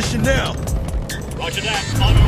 position now. Roger that.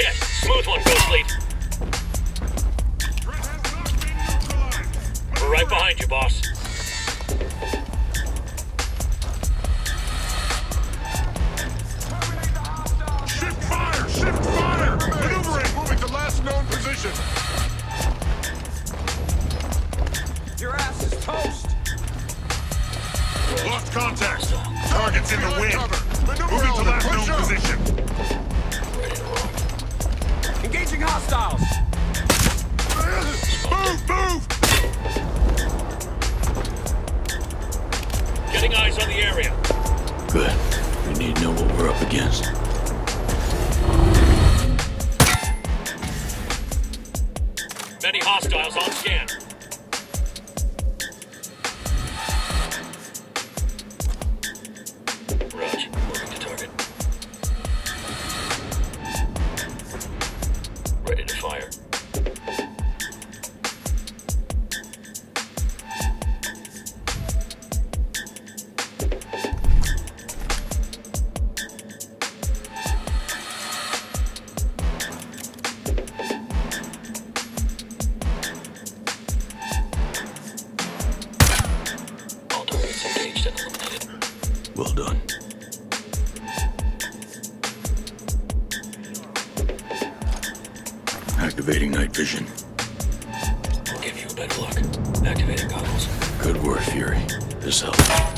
chest. Smooth one, go Ghostblade. We're right behind you, boss. Shift fire! Shift fire! Maneuvering! Moving to last known position. Your ass is toast! Lost contact. Target's in the wind. Moving to last known position. Engaging hostiles! Move, move! Getting eyes on the area. Good. We need to know what we're up against. Many hostiles on scan. Good luck. Activator goggles. Good work, Fury. This helps.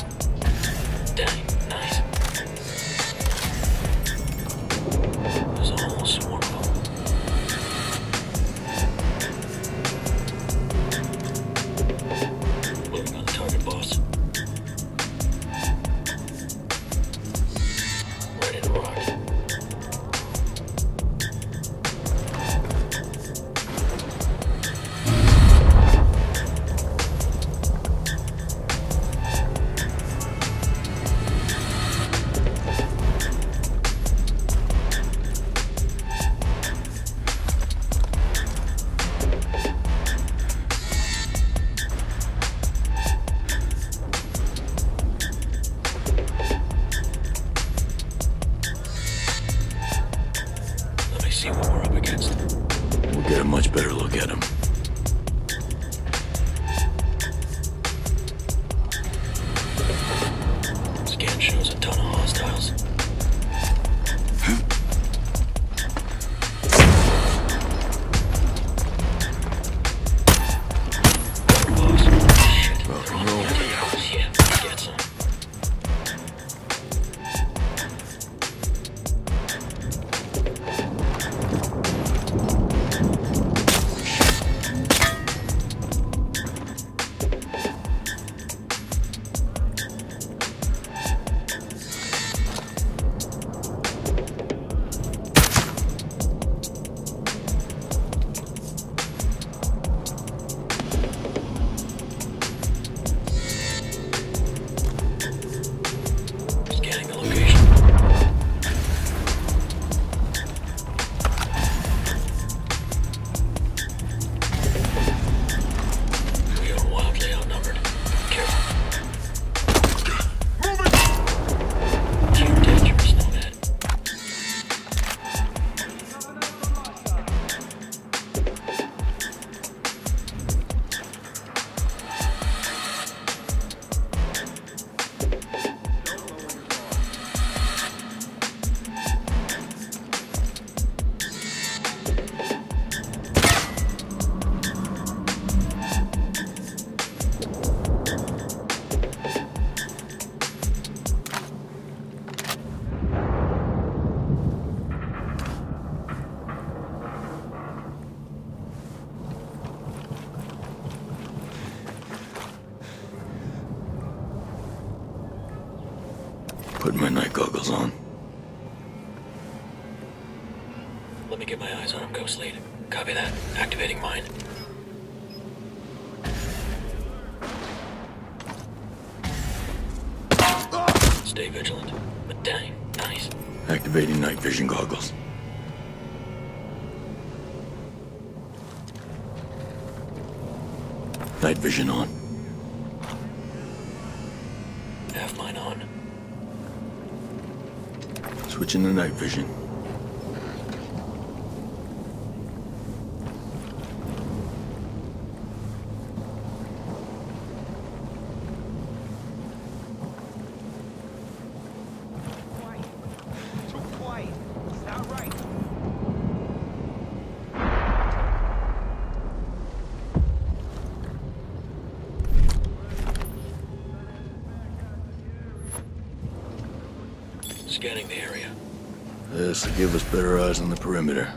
Stay vigilant. But dang, nice. Activating night vision goggles. Night vision on. Have mine on. Switching to night vision. Scanning the area. This will give us better eyes on the perimeter.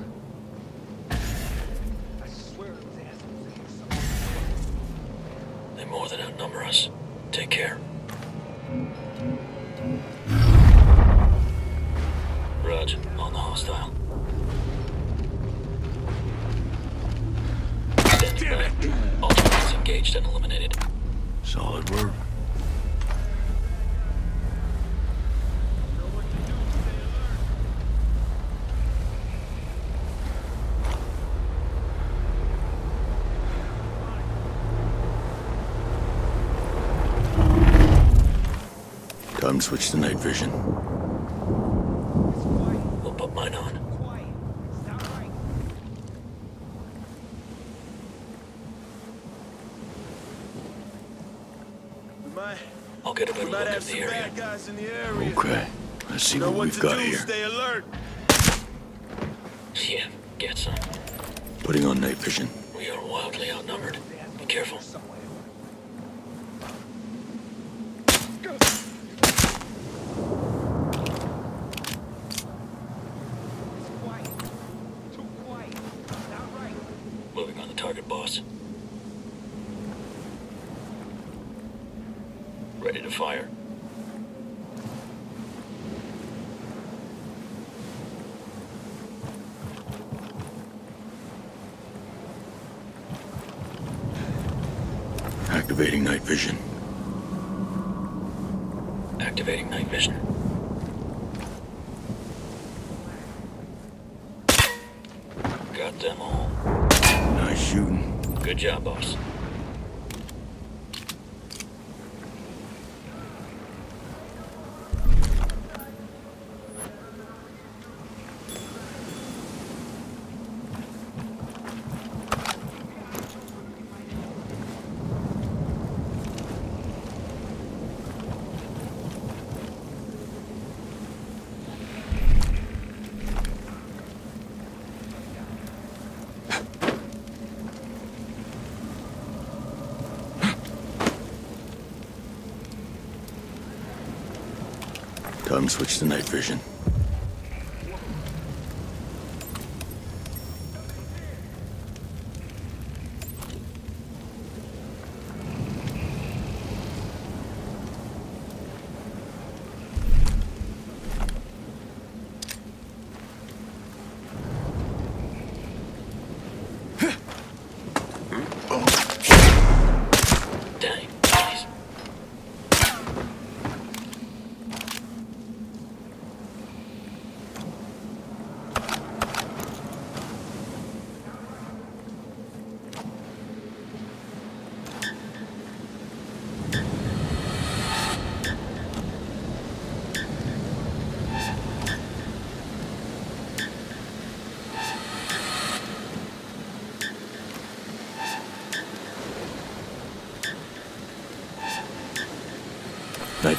Time switch to night vision. We'll put mine on. Quiet. Sound right. We might, I'll get a we better look at the area. guys in the area. Okay, let's see Know what what we've got do. here. Stay alert. Yeah, get some. Putting on night vision. We are wildly outnumbered. Be careful. Somewhere. It's quiet. Too quiet. Sound right. Moving on the target, boss. Ready to fire. Activating night vision. Activating night vision. Got them all. Nice shooting. Good job, boss. To switch to night vision.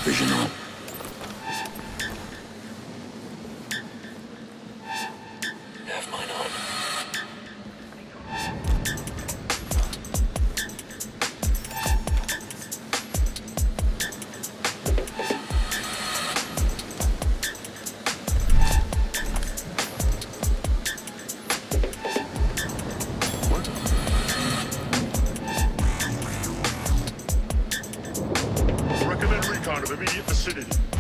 Night of immediate vicinity.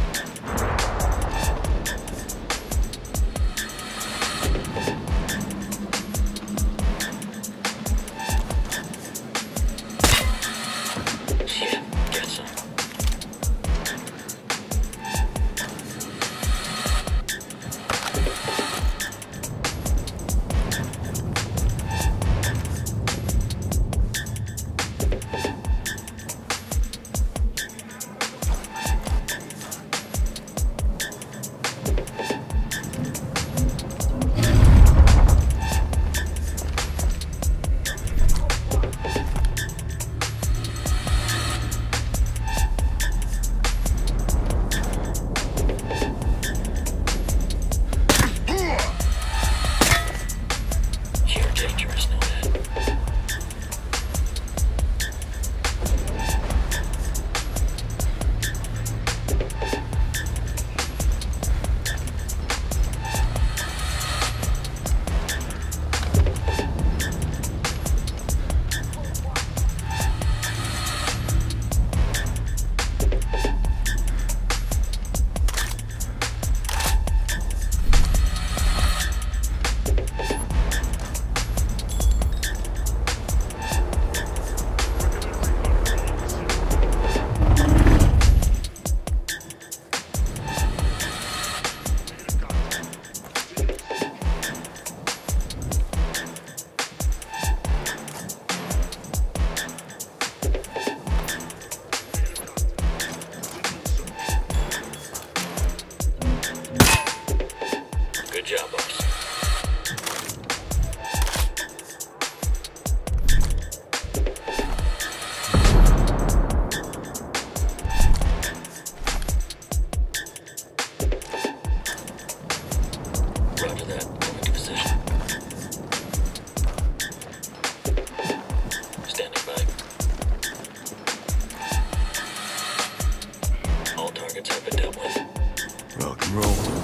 roll.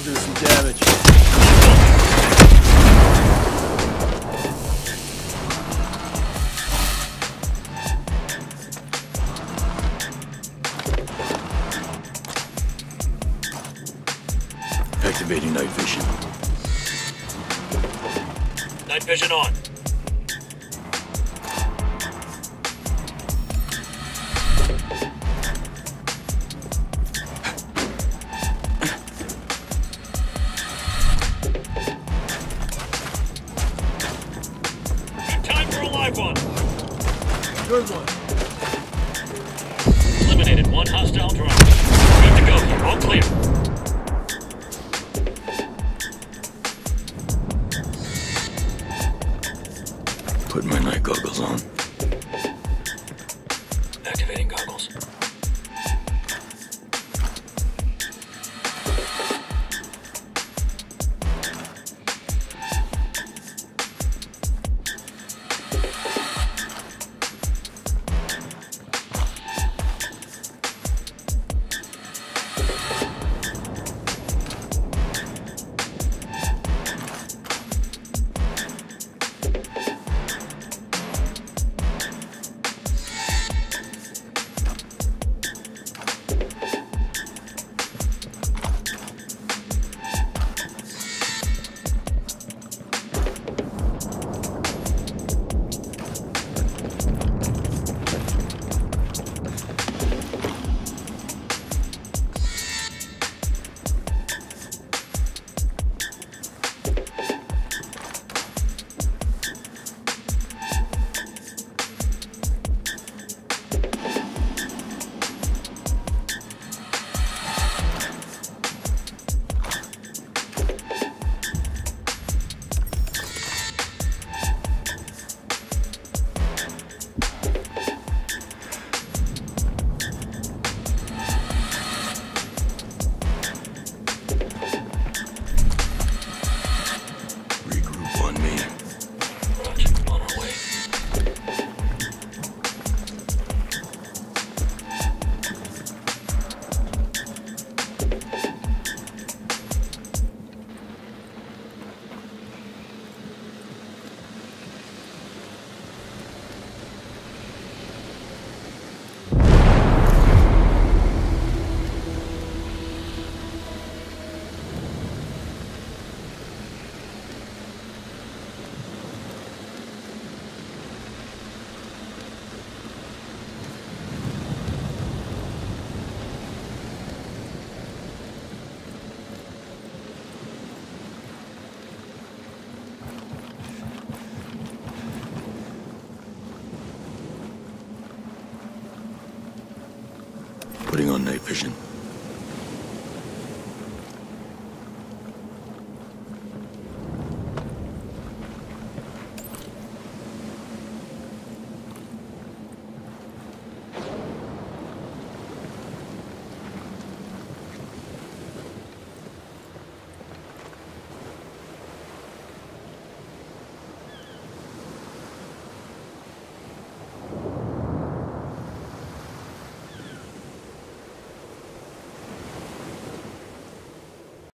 I'll do some. One hostile drone. Need to go. All clear. Put my night goggles on. Vision.